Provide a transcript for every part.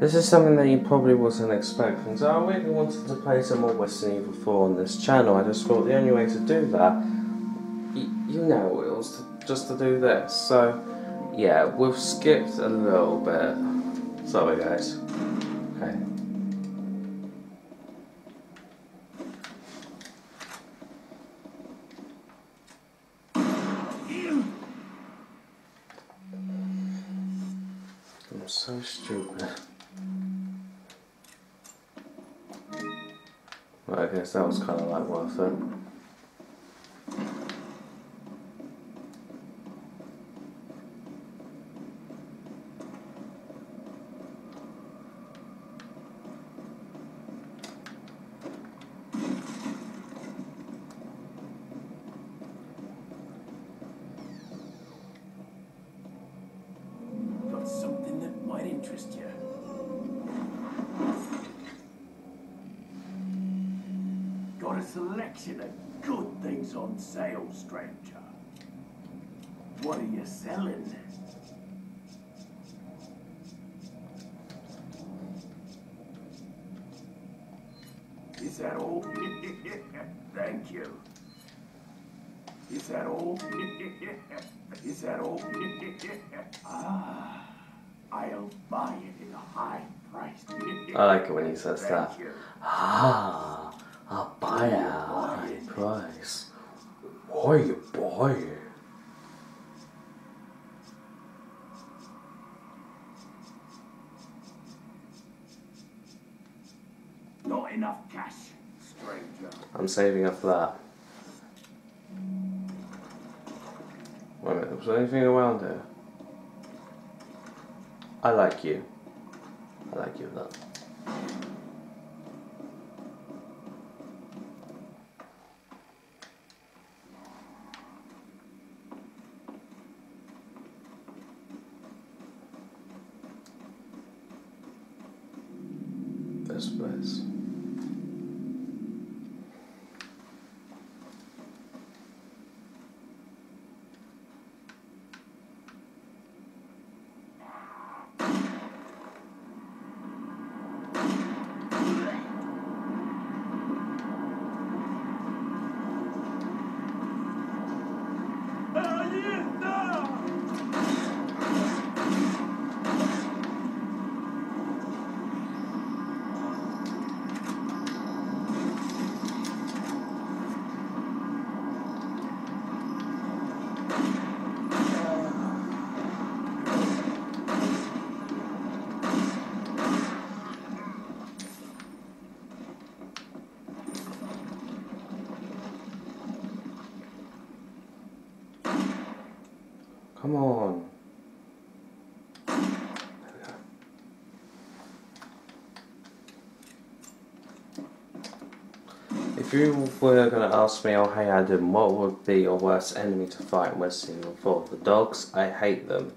This is something that you probably wasn't expecting. So I really wanted to play some more Resident Evil 4 on this channel. I just thought the only way to do that, you know, it was to, just to do this. So yeah, we've skipped a little bit. Sorry guys. Of like worth it. Got something that might interest you. Got a selection of good things on sale, stranger. What are you selling? Is that all? Thank you. Is that all? Is that all? ah, I'll buy it at a high price. I like it when he says that. You. Ah, I'll buy a high price. Why you buy it? Not enough cash, stranger. I'm saving up for that. Wait a minute, was there anything around here? I like you. I like you with that. This place. Come on. If you were going to ask me, oh hey Adam, what would be your worst enemy to fight in Resident Evil 4? The dogs, I hate them.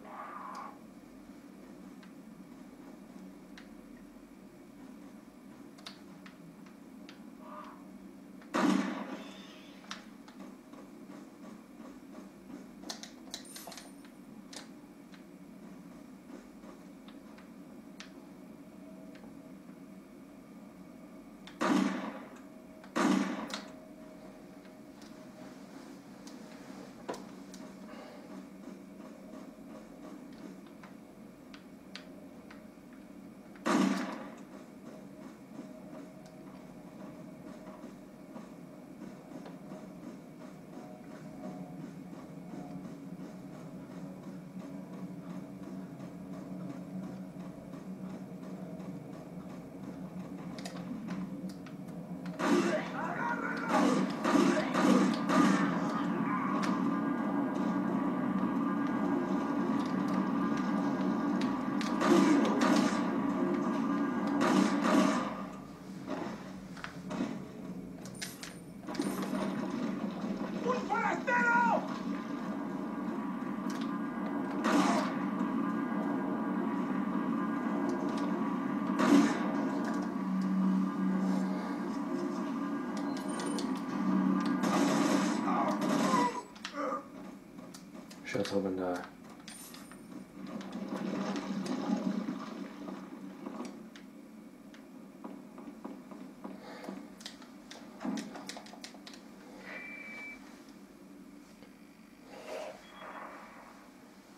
gentlemen. Uh,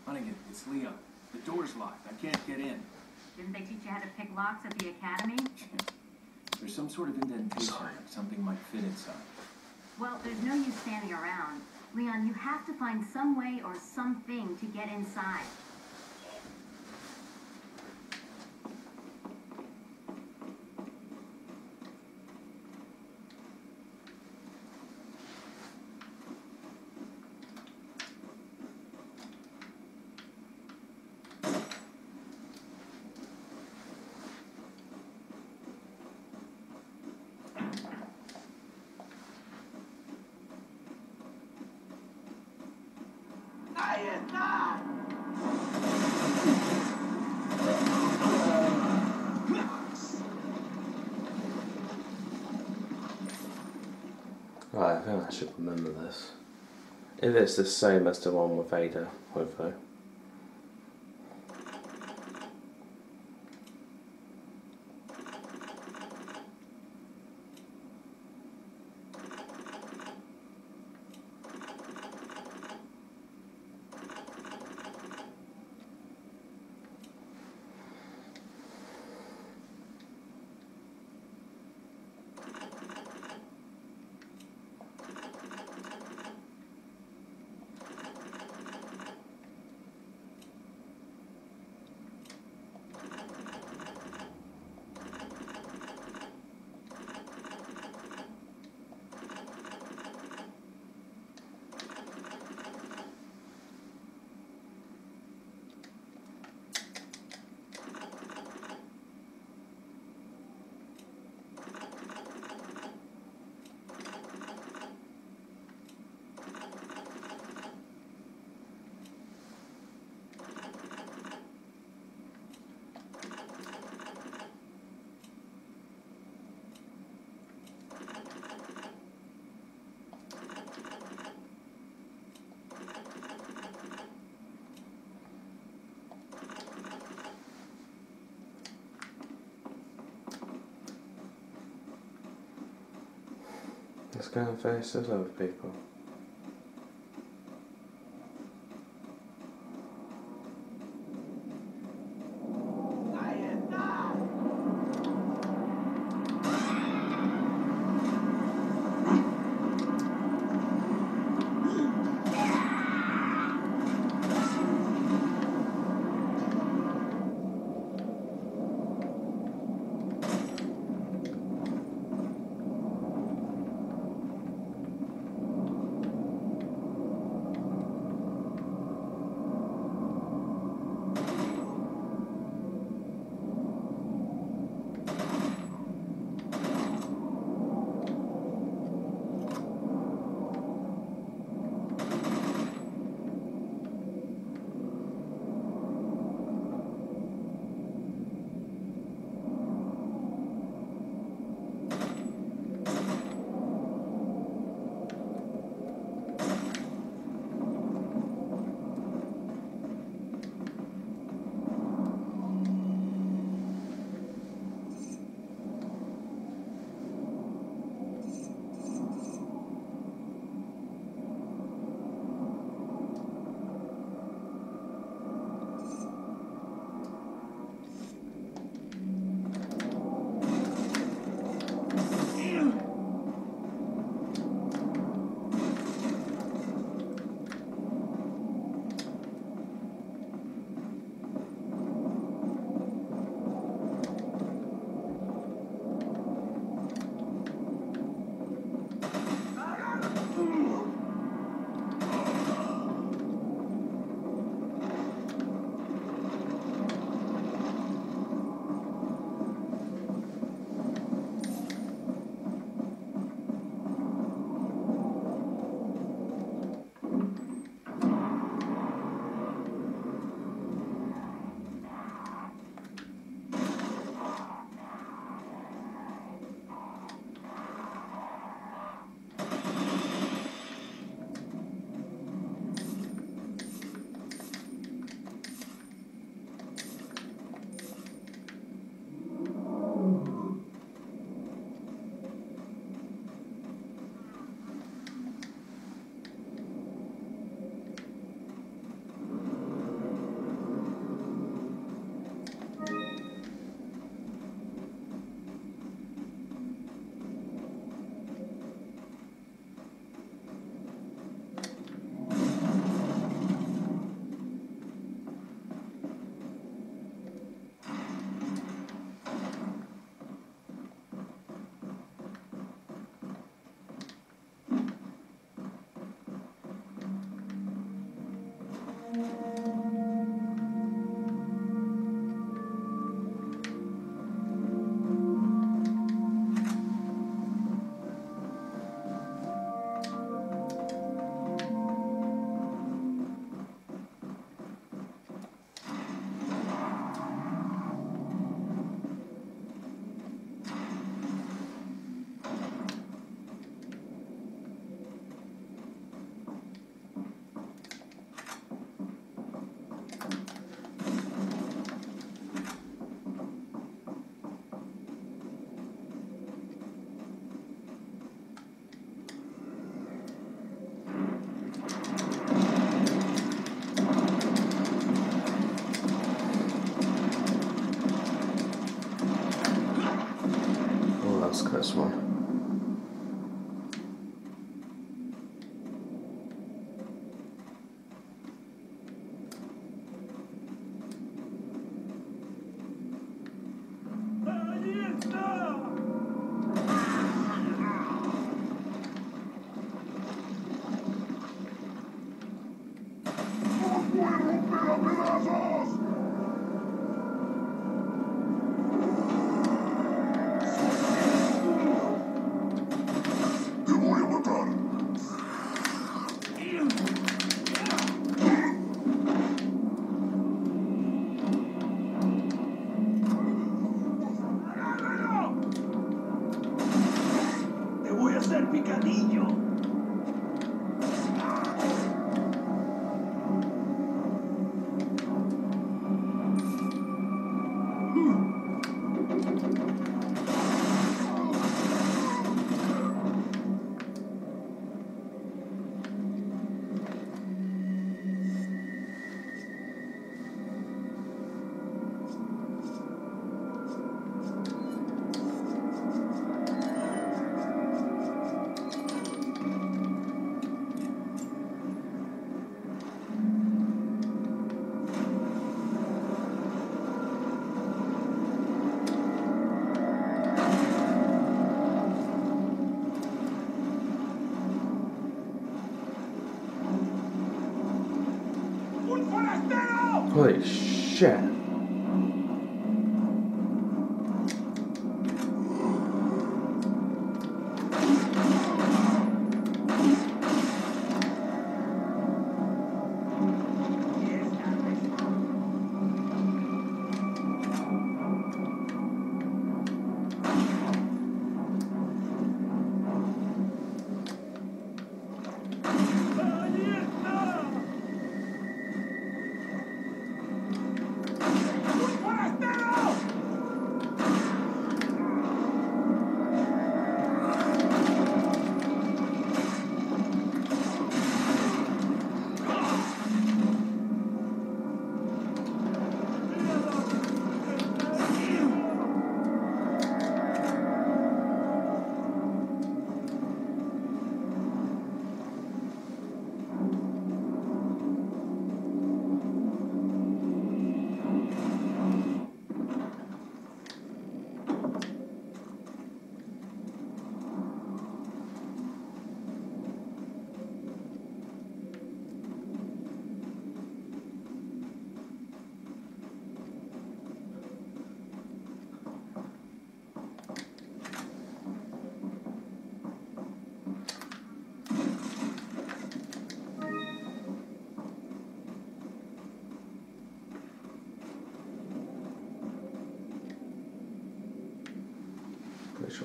Hunnigan, it's Leon. The door's locked. I can't get in. Didn't they teach you how to pick locks at the academy? There's some sort of indentation. Sorry. Something might fit inside. Well, there's no use standing around. Leon, you have to find some way or something to get inside. Right, I think I should remember this. If it's the same as the one with Ada, hopefully. Let's go and face those other people.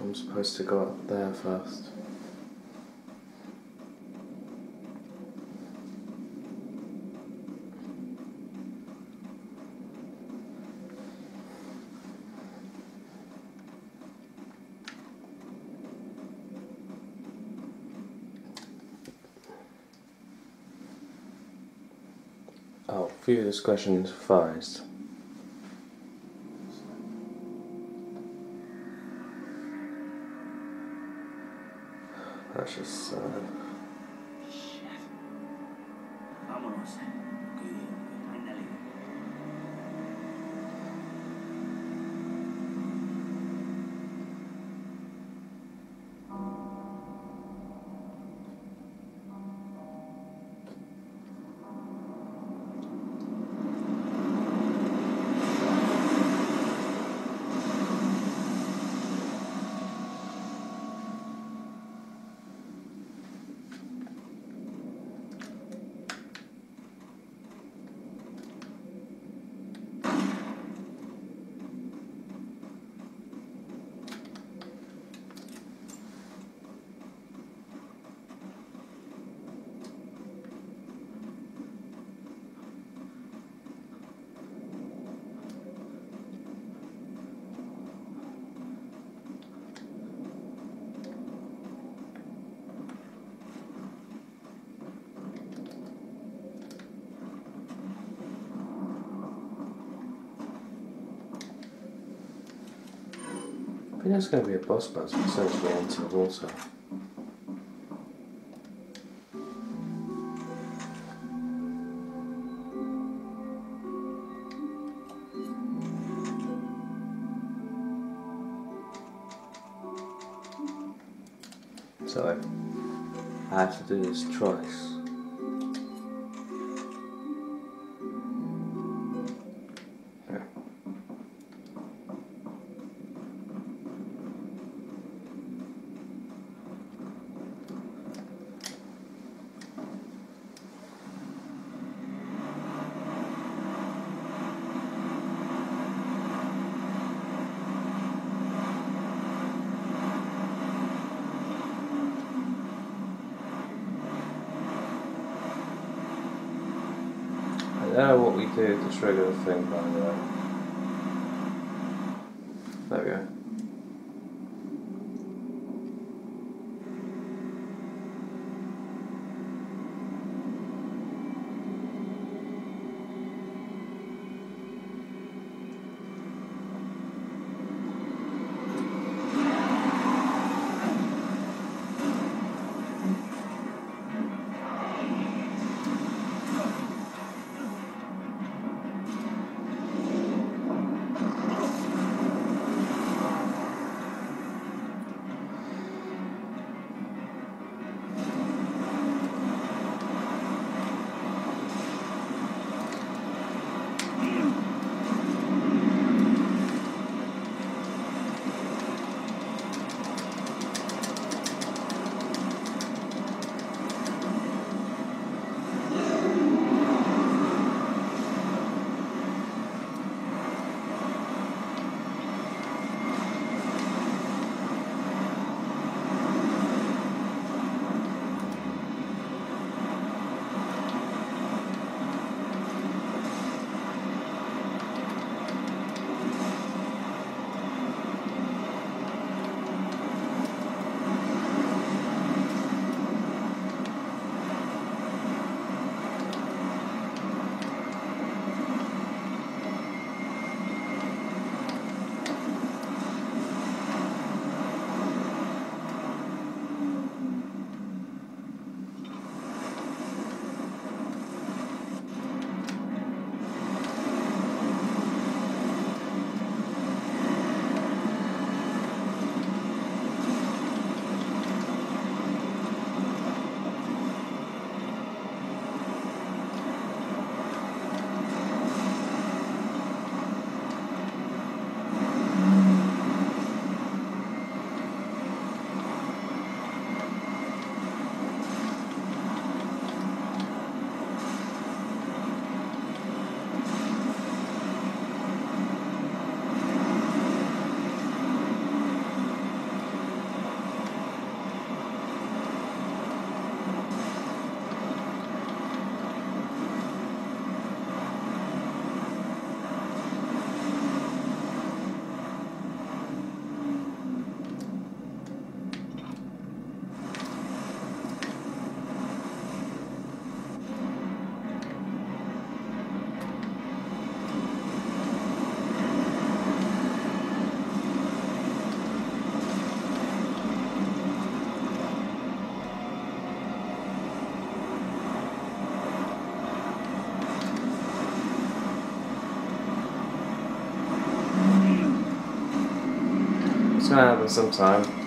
I'm supposed to go up there first. Oh, view discretion advised. precious uh, there's going to be a boss buzz we enter the water. So I have to do this twice. Don't know what we do to trigger the thing, by the way. Gonna happen sometime.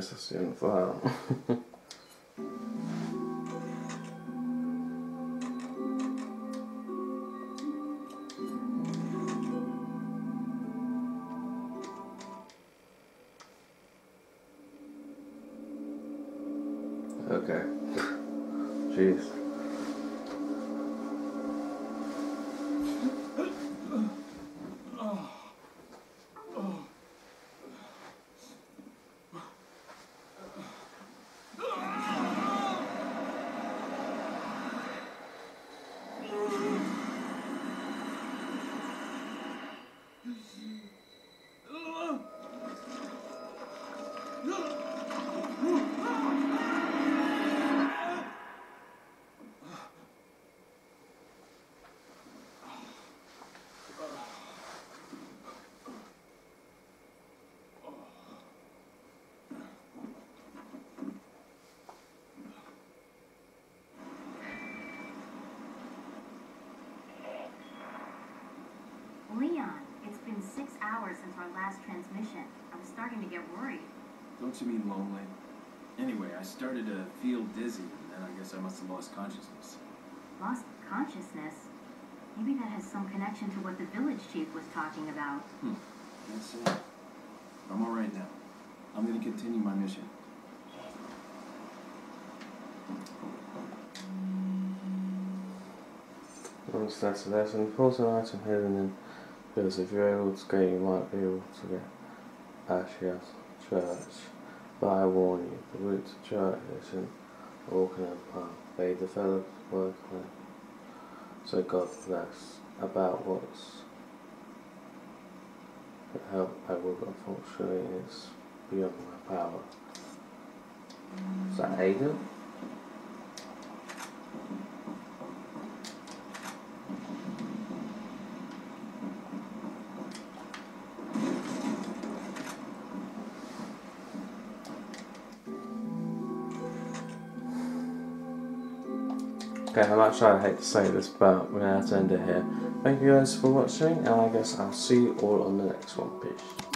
That. Ah. okay. Jeez. Hours since our last transmission. I was starting to get worried. Don't you mean lonely? Anyway, I started to feel dizzy, and then I guess I must have lost consciousness. Lost consciousness? Maybe that has some connection to what the village chief was talking about. Hmm. That's it. I'm all right now. I'm gonna continue my mission. Once that's that's an important item hidden in because if you're able to gain you might be able to get Ashias Church. But I warn you, the route to church isn't a walking path. They develop work there. So God bless about what's help I will unfortunately is beyond my power. Is that Aiden? I'm actually I hate to say this, but we're gonna have to end it here. Thank you guys for watching, and I guess I'll see you all on the next one. Peace.